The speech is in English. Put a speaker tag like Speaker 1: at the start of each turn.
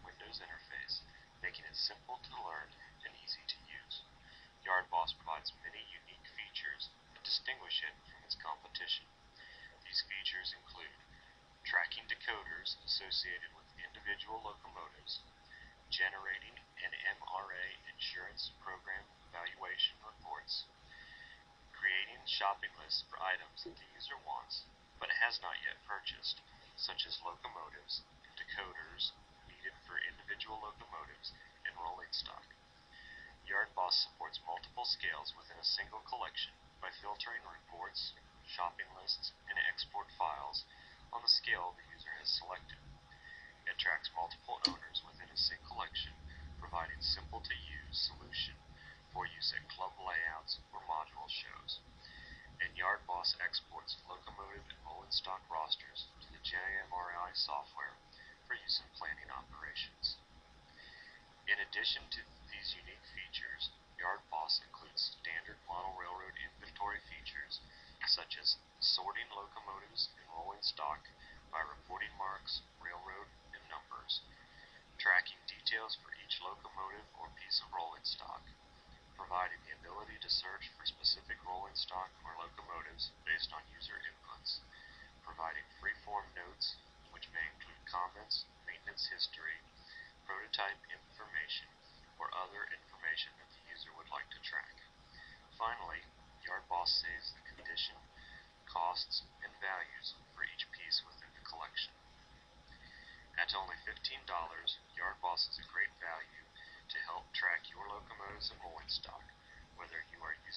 Speaker 1: Windows interface, making it simple to learn and easy to use. YardBoss provides many unique features that distinguish it from its competition. These features include tracking decoders associated with individual locomotives, generating an MRA insurance program evaluation reports, creating shopping lists for items that the user wants but has not yet purchased, such as locomotives, decoders needed for individual locomotives, and rolling stock. YardBoss supports multiple scales within a single collection by filtering reports, shopping lists, and export files on the scale the user has selected. It tracks multiple owners within a single collection, providing simple-to-use solution for use at club layouts or module shows. And YardBoss exports locomotive and rolling stock rosters to the JMRI software for use in planning operations. In addition to these unique features, Yard Boss includes standard model railroad inventory features such as sorting locomotives and rolling stock by reporting marks, railroad, and numbers, tracking details for each locomotive or piece of rolling stock, providing the ability to search for specific rolling stock or locomotives based on user inputs, include maintenance history, prototype information, or other information that the user would like to track. Finally, YardBoss saves the condition, costs, and values for each piece within the collection. At only $15, YardBoss is a great value to help track your locomotives and rolling stock, whether you are using